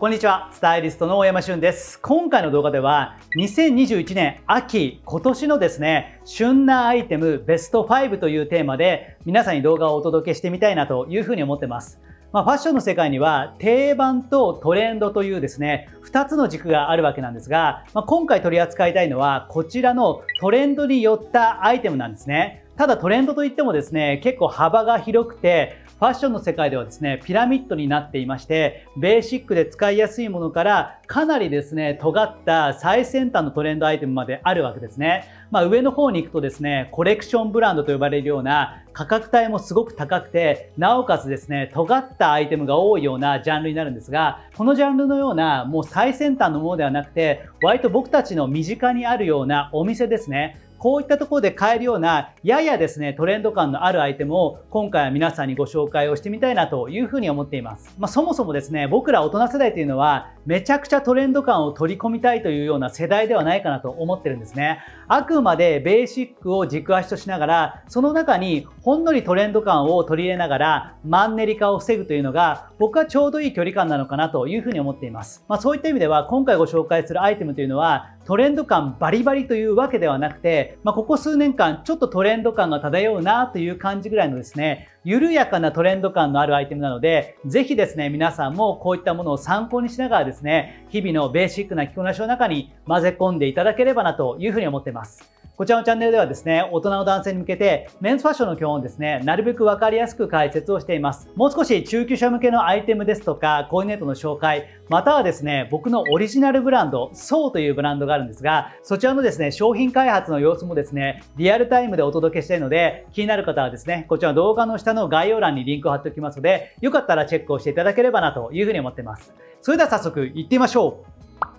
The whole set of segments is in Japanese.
こんにちは、スタイリストの大山俊です。今回の動画では、2021年秋、今年のですね、旬なアイテムベスト5というテーマで、皆さんに動画をお届けしてみたいなというふうに思ってます。まあ、ファッションの世界には定番とトレンドというですね、2つの軸があるわけなんですが、まあ、今回取り扱いたいのはこちらのトレンドによったアイテムなんですね。ただトレンドといってもですね、結構幅が広くて、ファッションの世界ではですね、ピラミッドになっていまして、ベーシックで使いやすいものから、かなりですね、尖った最先端のトレンドアイテムまであるわけですね。まあ、上の方に行くとですね、コレクションブランドと呼ばれるような価格帯もすごく高くて、なおかつですね、尖ったアイテムが多いようなジャンルになるんですが、このジャンルのようなもう最先端のものではなくて、割と僕たちの身近にあるようなお店ですね、こういったところで買えるような、ややですね、トレンド感のあるアイテムを今回は皆さんにご紹介をしてみたいなというふうに思っています。まあ、そもそもですね、僕ら大人世代というのは、めちゃくちゃトレンド感を取り込みたいというような世代ではないかなと思ってるんですね。あくまでベーシックを軸足としながら、その中にほんのりトレンド感を取り入れながら、マンネリ化を防ぐというのが、僕はちょうどいい距離感なのかなというふうに思っています。まあ、そういった意味では、今回ご紹介するアイテムというのは、トレンド感バリバリというわけではなくて、まあ、ここ数年間ちょっとトレンド感が漂うなという感じぐらいのですね、緩やかなトレンド感のあるアイテムなので、ぜひですね、皆さんもこういったものを参考にしながらですね、日々のベーシックな着こなしの中に混ぜ込んでいただければなというふうに思っています。こちらのチャンネルではですね、大人の男性に向けて、メンズファッションの基本をですね、なるべくわかりやすく解説をしています。もう少し中級者向けのアイテムですとか、コーディネートの紹介、またはですね、僕のオリジナルブランド、ソーというブランドがあるんですが、そちらのですね、商品開発の様子もですね、リアルタイムでお届けしたいので、気になる方はですね、こちらの動画の下の概要欄にリンクを貼っておきますので、よかったらチェックをしていただければなというふうに思っています。それでは早速行ってみましょう。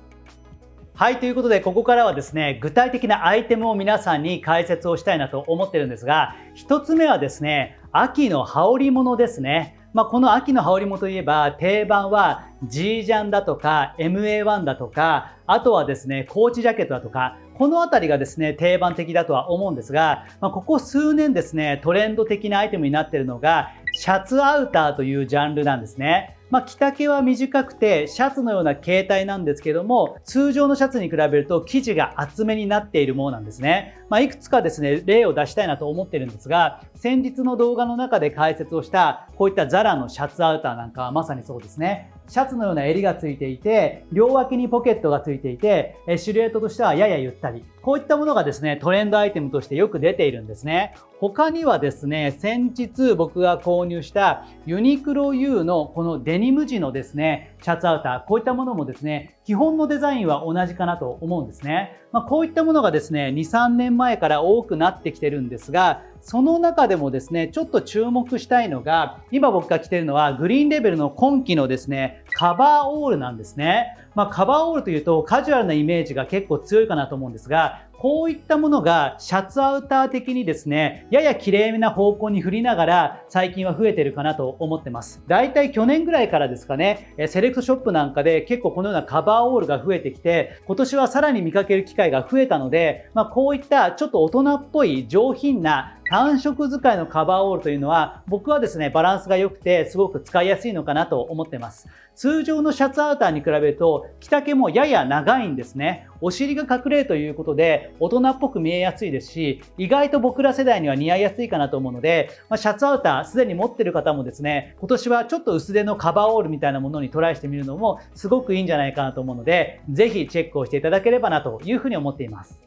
はい、ということで、ここからはですね、具体的なアイテムを皆さんに解説をしたいなと思ってるんですが、1つ目はですね、秋の羽織物ですね。まあ、この秋の羽織物といえば、定番は G ジャンだとか MA1 だとか、あとはですね、コーチジャケットだとか、このあたりがですね、定番的だとは思うんですが、まあ、ここ数年ですね、トレンド的なアイテムになっているのが、シャツアウターというジャンルなんですね。まあ、着丈は短くてシャツのような形態なんですけども通常のシャツに比べると生地が厚めになっているものなんですね。まあ、いくつかですね例を出したいなと思ってるんですが先日の動画の中で解説をしたこういったザラのシャツアウターなんかはまさにそうですね。シャツのような襟がついていて、両脇にポケットがついていて、シルエットとしてはややゆったり。こういったものがですね、トレンドアイテムとしてよく出ているんですね。他にはですね、先日僕が購入したユニクロ U のこのデニム地のですね、シャツアウター、こういったものもですね、基本のデザインは同じかなと思うんですね。まあ、こういったものがですね、2、3年前から多くなってきてるんですが、その中でもですね、ちょっと注目したいのが、今僕が着てるのはグリーンレベルの今季のですね、カバーオールなんですね。まあ、カバーオールというとカジュアルなイメージが結構強いかなと思うんですが、こういったものがシャツアウター的にですね、やや綺麗めな方向に振りながら最近は増えてるかなと思ってます。だいたい去年ぐらいからですかね、セレクトショップなんかで結構このようなカバーオールが増えてきて、今年はさらに見かける機会が増えたので、まあ、こういったちょっと大人っぽい上品な単色使いのカバーオールというのは僕はですね、バランスが良くてすごく使いやすいのかなと思ってます。通常のシャツアウターに比べると着丈もやや長いんですね。お尻が隠れるということで大人っぽく見えやすいですし、意外と僕ら世代には似合いやすいかなと思うので、まあ、シャツアウターすでに持ってる方もですね、今年はちょっと薄手のカバーオールみたいなものにトライしてみるのもすごくいいんじゃないかなと思うので、ぜひチェックをしていただければなというふうに思っています。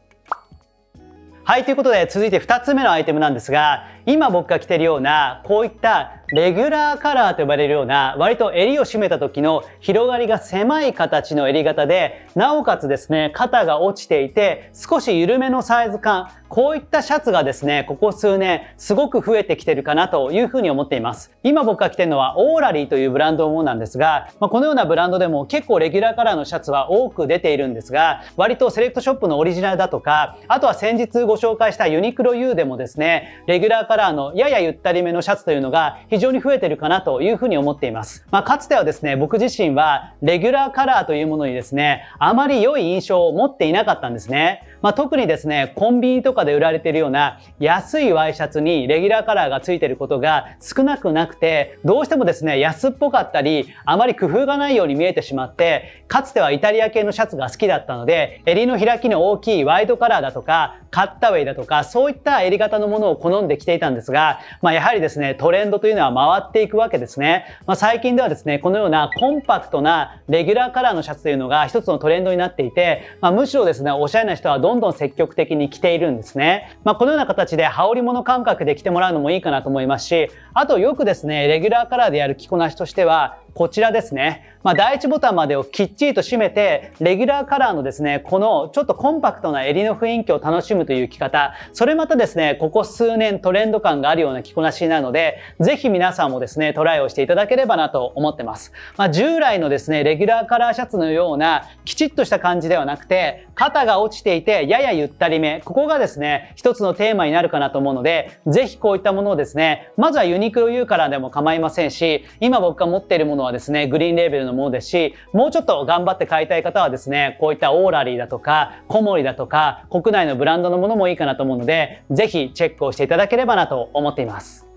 はい、ということで続いて2つ目のアイテムなんですが、今僕が着てるようなこういったレギュラーカラーと呼ばれるような割と襟を締めた時の広がりが狭い形の襟型でなおかつですね肩が落ちていて少し緩めのサイズ感こういったシャツがですねここ数年すごく増えてきてるかなというふうに思っています。今僕が着てるのはオーラリーというブランドのものなんですが、まあ、このようなブランドでも結構レギュラーカラーのシャツは多く出ているんですが割とセレクトショップのオリジナルだとかあとは先日ご紹介したユニクロ U でもですねレギュラーカラーカラーのややゆったりめのシャツというのが非常に増えてるかなというふうに思っています。まあ、かつてはですね、僕自身はレギュラーカラーというものにですね、あまり良い印象を持っていなかったんですね。まあ、特にですね、コンビニとかで売られているような安いワイシャツにレギュラーカラーがついていることが少なくなくて、どうしてもですね、安っぽかったり、あまり工夫がないように見えてしまって、かつてはイタリア系のシャツが好きだったので、襟の開きの大きいワイドカラーだとか、カッタウェイだとか、そういった襟型のものを好んで着ていたんですが、まあ、やはりですね、トレンドというのは回っていくわけですね。まあ、最近ではですね、このようなコンパクトなレギュラーカラーのシャツというのが一つのトレンドになっていて、まあ、むしろですね、おしゃれな人はどんどん積極的に着ているんですね。まあ、このような形で羽織物感覚で着てもらうのもいいかなと思いますし、あとよくですね、レギュラーカラーでやる着こなしとしては、こちらですね。まあ、第1ボタンまでをきっちりと締めて、レギュラーカラーのですね、このちょっとコンパクトな襟の雰囲気を楽しむという着方、それまたですね、ここ数年トレンド感があるような着こなしなので、ぜひ皆さんもですね、トライをしていただければなと思ってます。まあ、従来のですね、レギュラーカラーシャツのようなきちっとした感じではなくて、肩が落ちていてややゆったりめ、ここがですね、一つのテーマになるかなと思うので、ぜひこういったものをですね、まずはユニクロ U からでも構いませんし、今僕が持っているものはですね、グリーンレーベルのものですし、もうちょっと頑張って買いたい方はですね、こういったオーラリーだとか、コモリだとか、国内のブランドのものもいいかなと思うので、ぜひチェックをしていただければなと思っています。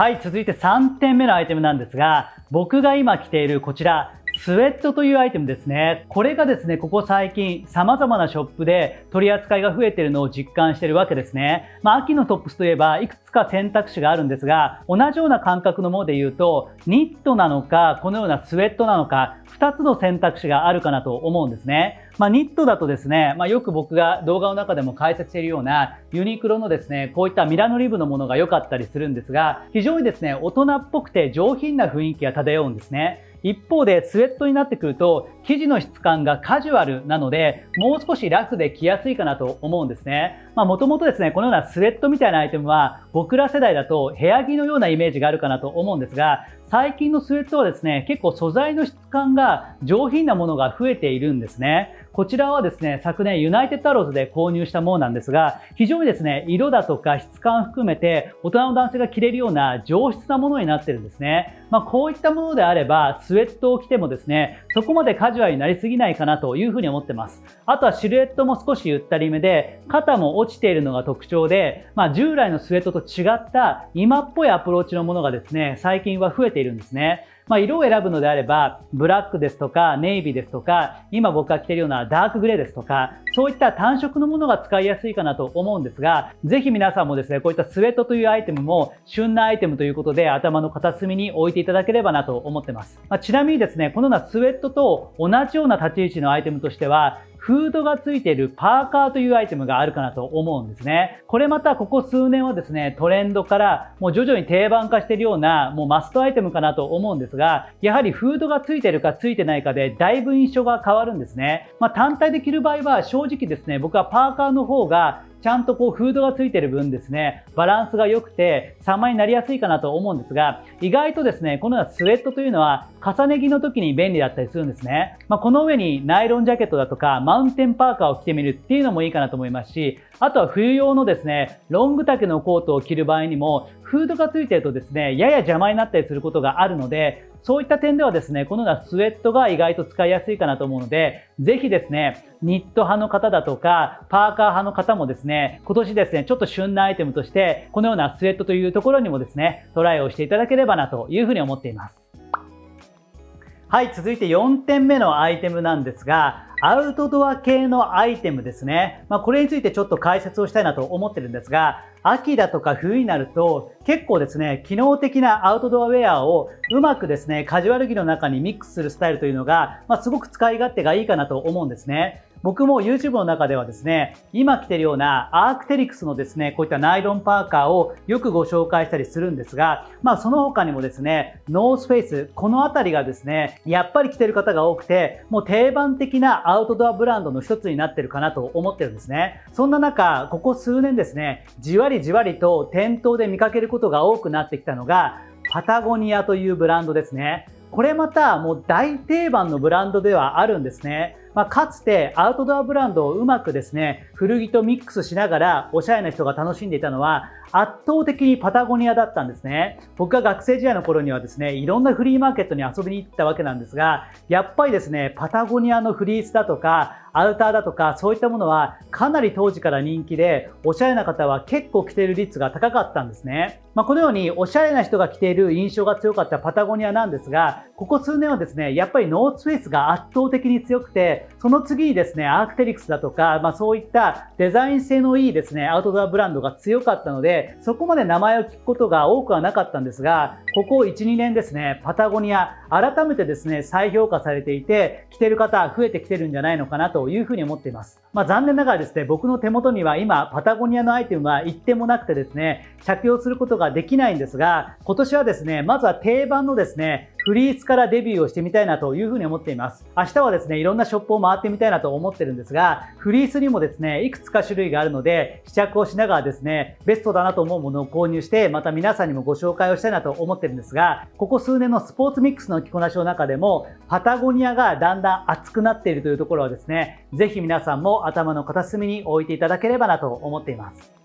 はい、続いて3点目のアイテムなんですが、僕が今着ているこちら、スウェットというアイテムですね。これがですね、ここ最近様々なショップで取り扱いが増えているのを実感しているわけですね。まあ、秋のトップスといえばいくつか選択肢があるんですが、同じような感覚のもので言うと、ニットなのか、このようなスウェットなのか、2つの選択肢があるかなと思うんですね。まあ、ニットだとですね、まあ、よく僕が動画の中でも解説しているようなユニクロのですね、こういったミラノリブのものが良かったりするんですが、非常にですね、大人っぽくて上品な雰囲気が漂うんですね。一方でスウェットになってくると生地の質感がカジュアルなのでもう少しラフで着やすいかなと思うんですね。まあもともとですね、このようなスウェットみたいなアイテムは僕ら世代だと部屋着のようなイメージがあるかなと思うんですが、最近のスウェットはですね、結構素材の質感が上品なものが増えているんですね。こちらはですね、昨年ユナイテッドアローズで購入したものなんですが、非常にですね、色だとか質感含めて大人の男性が着れるような上質なものになってるんですね。まあ、こういったものであれば、スウェットを着てもですね、そこまでカジュアルになりすぎないかなというふうに思ってます。あとはシルエットも少しゆったりめで、肩も落ちているのが特徴で、まあ、従来のスウェットと違った今っぽいアプローチのものがですね、最近は増えているんですね。まあ、色を選ぶのであれば、ブラックですとか、ネイビーですとか、今僕が着ているようなダークグレーですとか、そういった単色のものが使いやすいかなと思うんですが、ぜひ皆さんもですね、こういったスウェットというアイテムも旬なアイテムということで頭の片隅に置いていただければなと思ってます。まあ、ちなみにですね、このようなスウェットと同じような立ち位置のアイテムとしては、フードがついているパーカーというアイテムがあるかなと思うんですね。これまたここ数年はですね、トレンドからもう徐々に定番化しているようなもうマストアイテムかなと思うんですが、やはりフードがついているかついてないかでだいぶ印象が変わるんですね。まあ、単体で着る場合は正直ですね、僕はパーカーの方がちゃんとこうフードがついてる分ですね、バランスが良くて様になりやすいかなと思うんですが、意外とですね、このようなスウェットというのは重ね着の時に便利だったりするんですね。まあ、この上にナイロンジャケットだとかマウンテンパーカーを着てみるっていうのもいいかなと思いますし、あとは冬用のですね、ロング丈のコートを着る場合にも、フードがついてるとですね、やや邪魔になったりすることがあるので、そういった点ではですね、このようなスウェットが意外と使いやすいかなと思うので、ぜひですね、ニット派の方だとか、パーカー派の方もですね、今年ですね、ちょっと旬なアイテムとして、このようなスウェットというところにもですね、トライをしていただければなというふうに思っています。はい、続いて4点目のアイテムなんですが、アウトドア系のアイテムですね。まあ、これについてちょっと解説をしたいなと思ってるんですが、秋だとか冬になると結構ですね、機能的なアウトドアウェアをうまくですね、カジュアル着の中にミックスするスタイルというのが、まあ、すごく使い勝手がいいかなと思うんですね。僕も YouTube の中ではですね、今着てるようなアークテリクスのですね、こういったナイロンパーカーをよくご紹介したりするんですが、まあその他にもですね、ノースフェイス、このあたりがですね、やっぱり着てる方が多くて、もう定番的なアウトドアブランドの一つになってるかなと思ってるんですね。そんな中、ここ数年ですね、じわりじわりと店頭で見かけることが多くなってきたのが、パタゴニアというブランドですね。これまたもう大定番のブランドではあるんですね。まあ、かつてアウトドアブランドをうまくですね、古着とミックスしながらおしゃれな人が楽しんでいたのは、圧倒的にパタゴニアだったんですね。僕が学生時代の頃にはですね、いろんなフリーマーケットに遊びに行ったわけなんですが、やっぱりですね、パタゴニアのフリースだとか、アウターだとかそういったものはかなり当時から人気でおしゃれな方は結構着ている率が高かったんですね。まあ、このようにおしゃれな人が着ている印象が強かったパタゴニアなんですがここ数年はですねやっぱりノースフェイスが圧倒的に強くてその次にですねアークテリクスだとか、まあ、そういったデザイン性のいいですねアウトドアブランドが強かったのでそこまで名前を聞くことが多くはなかったんですがここ1、2年ですねパタゴニア改めてですね再評価されていて着てる方増えてきてるんじゃないのかなというふうに思っていますま。あ、残念ながらですね、僕の手元には今、パタゴニアのアイテムは一点もなくてですね、着用することができないんですが、今年はですね、まずは定番のですね、フリースからデビューをしてみたいなというふうに思っています。明日はですね、いろんなショップを回ってみたいなと思ってるんですが、フリースにもですね、いくつか種類があるので、試着をしながらですね、ベストだなと思うものを購入して、また皆さんにもご紹介をしたいなと思ってるんですが、ここ数年のスポーツミックスの着こなしの中でも、パタゴニアがだんだん熱くなっているというところはですね、ぜひ皆さんも頭の片隅に置いていただければなと思っています。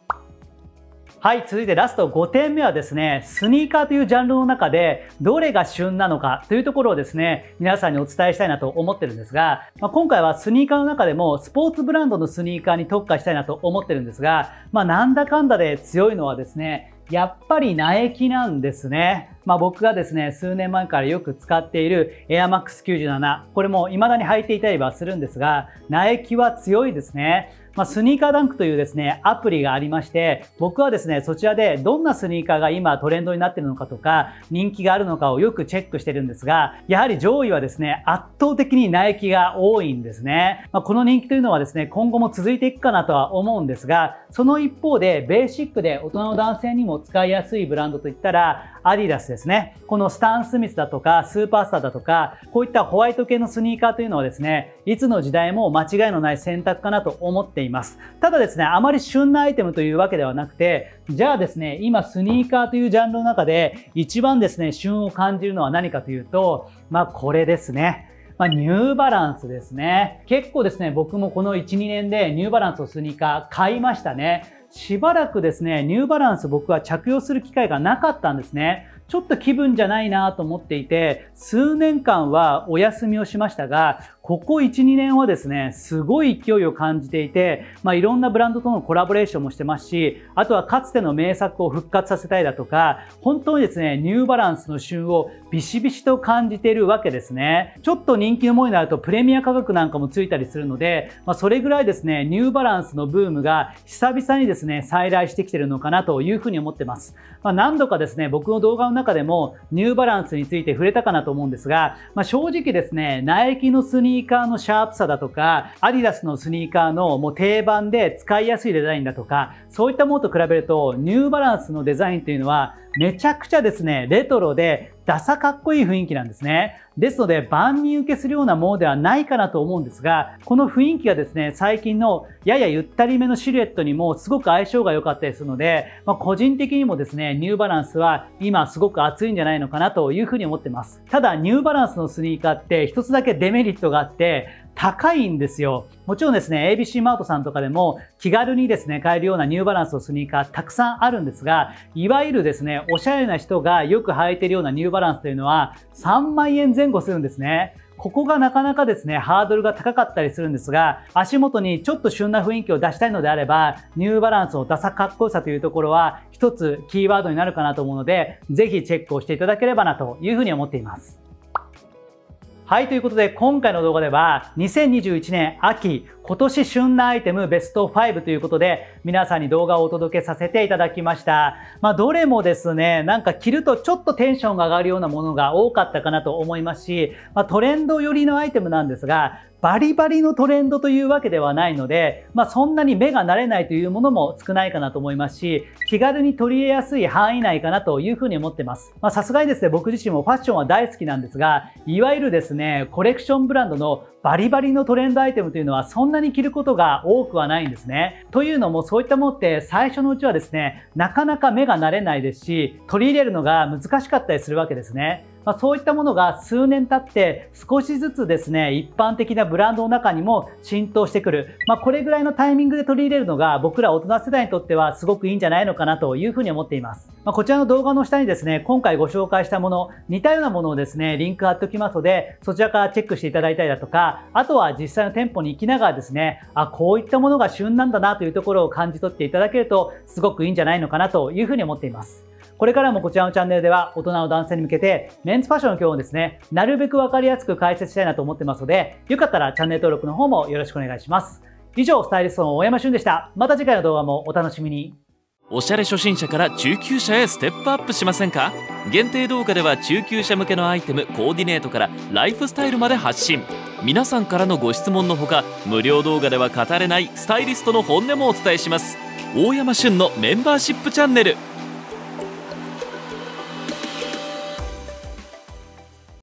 はい、続いてラスト5点目はですね、スニーカーというジャンルの中でどれが旬なのかというところをですね、皆さんにお伝えしたいなと思ってるんですが、まあ、今回はスニーカーの中でもスポーツブランドのスニーカーに特化したいなと思ってるんですが、まあ、なんだかんだで強いのはですね、やっぱりナイキなんですね。まあ、僕がですね、数年前からよく使っている Air Max 97、これも未だに履いていたりはするんですが、ナイキは強いですね。まあ、スニーカーダンクというですね、アプリがありまして、僕はですね、そちらでどんなスニーカーが今トレンドになっているのかとか、人気があるのかをよくチェックしてるんですが、やはり上位はですね、圧倒的にナイキが多いんですね。まあ、この人気というのはですね、今後も続いていくかなとは思うんですが、その一方で、ベーシックで大人の男性にも使いやすいブランドといったら、アディダスですね。このスタン・スミスだとか、スーパースターだとか、こういったホワイト系のスニーカーというのはですね、いつの時代も間違いのない選択かなと思っています。ただですね、あまり旬なアイテムというわけではなくて、じゃあですね、今スニーカーというジャンルの中で一番ですね、旬を感じるのは何かというと、まあこれですね。まあ、ニューバランスですね。結構ですね、僕もこの1、2年でニューバランスのスニーカー買いましたね。しばらくですね、ニューバランス僕は着用する機会がなかったんですね。ちょっと気分じゃないなと思っていて、数年間はお休みをしましたが、ここ1、2年はですね、すごい勢いを感じていて、まあ、いろんなブランドとのコラボレーションもしてますし、あとはかつての名作を復活させたいだとか、本当にですね、ニューバランスの旬をビシビシと感じているわけですね。ちょっと人気のものになるとプレミア価格なんかもついたりするので、まあ、それぐらいですね、ニューバランスのブームが久々にですね、再来してきてるのかなというふうに思ってます。まあ、何度かですね、僕の動画中でもニューバランスについて触れたかなと思うんですが、まあ、正直ですね、ナイキのスニーカーのシャープさだとか、アディダスのスニーカーのもう定番で使いやすいデザインだとか、そういったものと比べると、ニューバランスのデザインっていうのは、めちゃくちゃですね、レトロでダサかっこいい雰囲気なんですね。ですので、万人受けするようなものではないかなと思うんですが、この雰囲気がですね、最近のややゆったりめのシルエットにもすごく相性が良かったりするので、まあ、個人的にもですね、ニューバランスは今すごく熱いんじゃないのかなというふうに思ってます。ただ、ニューバランスのスニーカーって一つだけデメリットがあって、高いんですよ。もちろんですね、ABC マートさんとかでも気軽にですね、買えるようなニューバランスのスニーカーたくさんあるんですが、いわゆるですね、おしゃれな人がよく履いてるようなニューバランスというのは3万円前前後するんですね。ここがなかなかですね、ハードルが高かったりするんですが、足元にちょっと旬な雰囲気を出したいのであれば、ニューバランスを出さかっこよさというところは一つキーワードになるかなと思うので、ぜひチェックをしていただければなというふうに思っています。はい、ということで今回の動画では2021年秋今年旬なアイテムベスト5ということで皆さんに動画をお届けさせていただきました。まあどれもですね、なんか着るとちょっとテンションが上がるようなものが多かったかなと思いますし、まあ、トレンド寄りのアイテムなんですが、バリバリのトレンドというわけではないので、まあ、そんなに目が慣れないというものも少ないかなと思いますし、気軽に取り入れやすい範囲内かなというふうに思ってます。まさすがにですね、僕自身もファッションは大好きなんですが、いわゆるですね、コレクションブランドのバリバリのトレンドアイテムというのはそんなに着ることが多くはないんですね。というのもそういったものって最初のうちはですね、なかなか目が慣れないですし、取り入れるのが難しかったりするわけですね。まあ、そういったものが数年経って少しずつですね、一般的なブランドの中にも浸透してくる。まあ、これぐらいのタイミングで取り入れるのが僕ら大人世代にとってはすごくいいんじゃないのかなというふうに思っています。まあ、こちらの動画の下にですね、今回ご紹介したもの、似たようなものをですね、リンク貼っておきますので、そちらからチェックしていただいたりだとか、あとは実際の店舗に行きながらですね、あ、こういったものが旬なんだなというところを感じ取っていただけると、すごくいいんじゃないのかなというふうに思っています。これからもこちらのチャンネルでは大人の男性に向けてメンズファッションの今日をですね、なるべくわかりやすく解説したいなと思ってますので、よかったらチャンネル登録の方もよろしくお願いします。以上、スタイリストの大山俊でした。また次回の動画もお楽しみに。おしゃれ初心者から中級者へステップアップしませんか？限定動画では中級者向けのアイテムコーディネートからライフスタイルまで発信皆さんからのご質問のほか無料動画では語れないスタイリストの本音もお伝えします大山旬のメンバーシップチャンネル